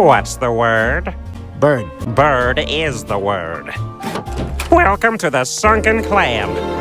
What's the word? Bird. Bird is the word. Welcome to the Sunken Clam.